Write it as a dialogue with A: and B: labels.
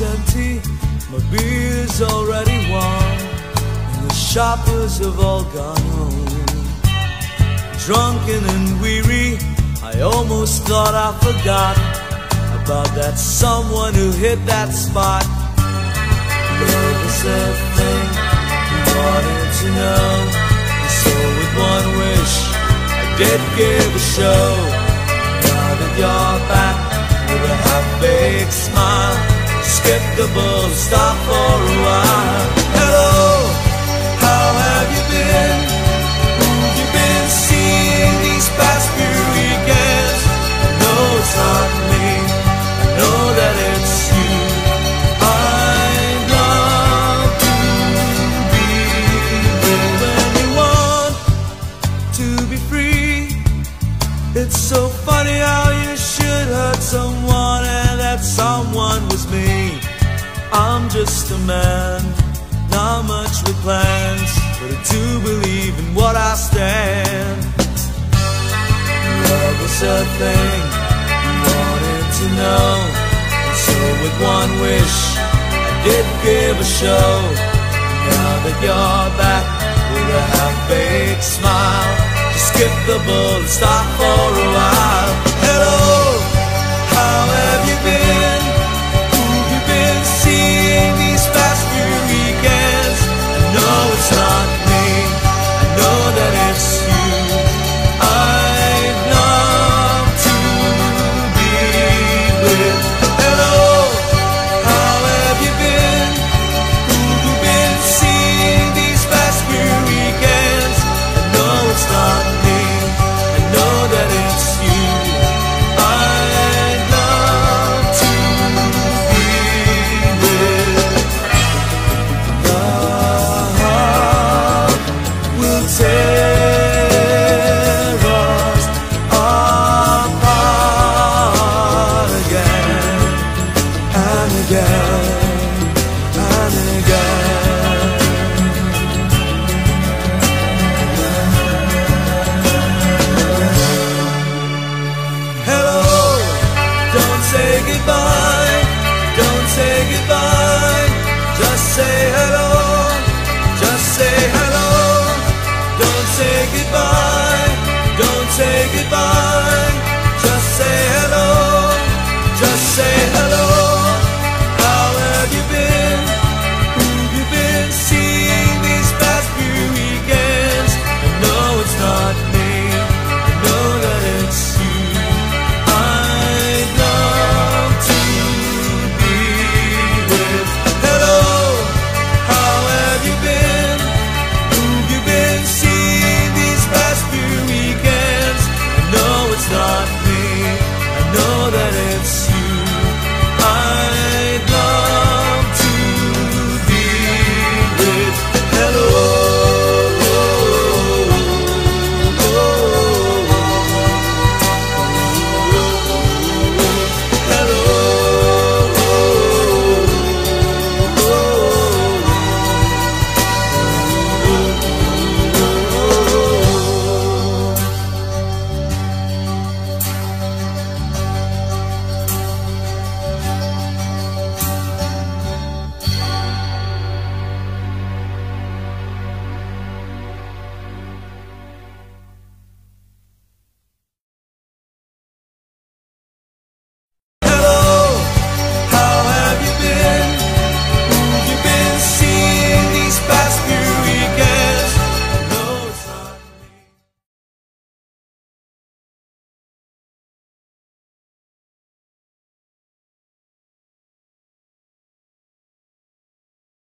A: my beer's already warm, and the shoppers have all gone home. Drunken and weary, I almost thought I forgot about that someone who hit that spot. Love was the thing you wanted to know, and so with one wish, I did give a show. Now that you're back with a half-baked smile, bull, stop for a while. Hello, how have you been? Who've been seeing these past few weekends? I know it's not me, I know that it's you. I'd love to be there when you want to be free. It's so funny how you should hurt someone just a man, not much with plans, but I do believe in what I stand. Love was a thing you wanted to know, and so with one wish, I did give a show. Now that you're back with a half-baked smile, just skip the bull and stop for a while. say hello, just say hello. Don't say goodbye, don't say goodbye. Just say hello, just say hello.